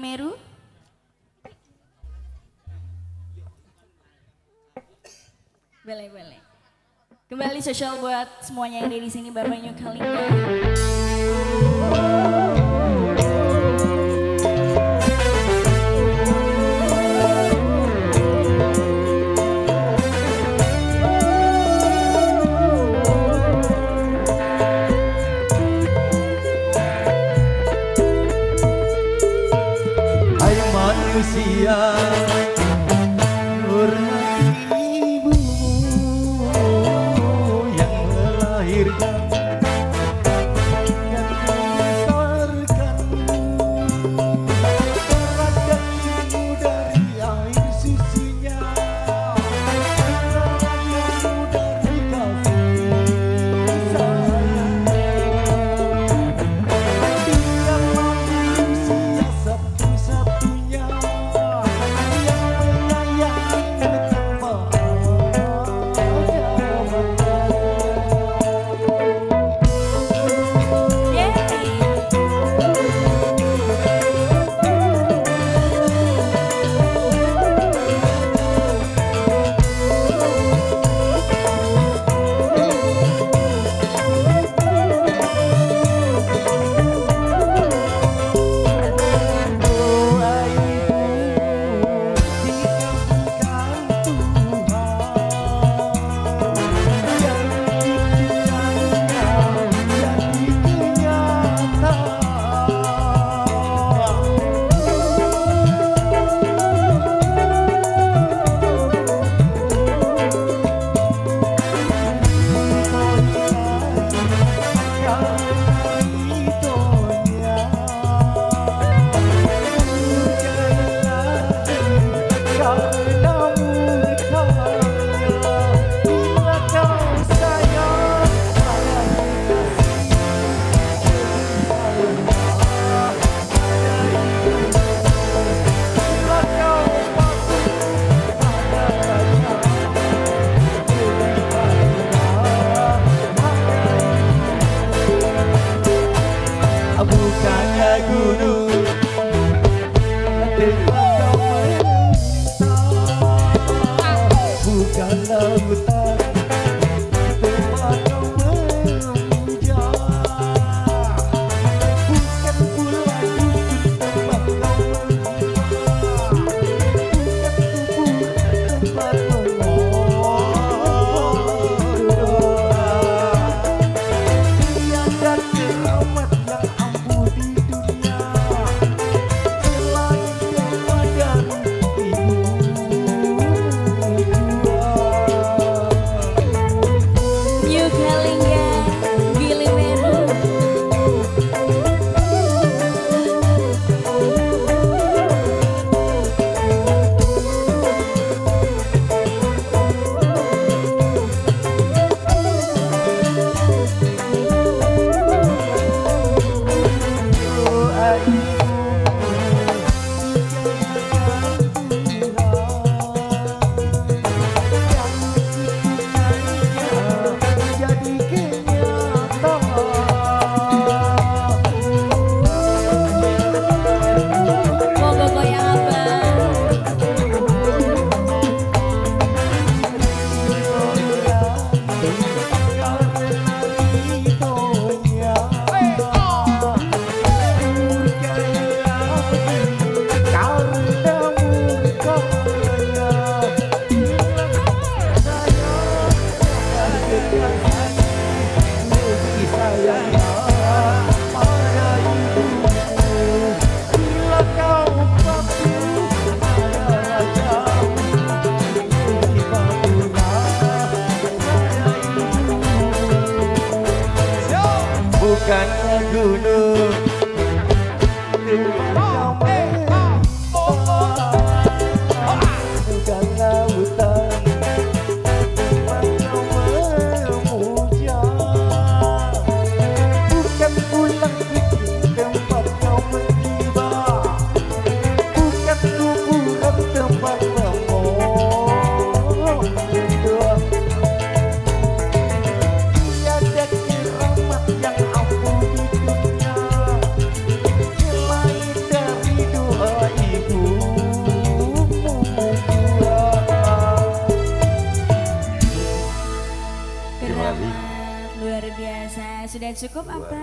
Meru. Boleh, boleh. Kembali sosial buat semuanya yang ada di sini Bapak New Kalinga. Manusia. Nurhati ibumu Yang melahirkan अब तक cánh gửi nương Sudah cukup apa?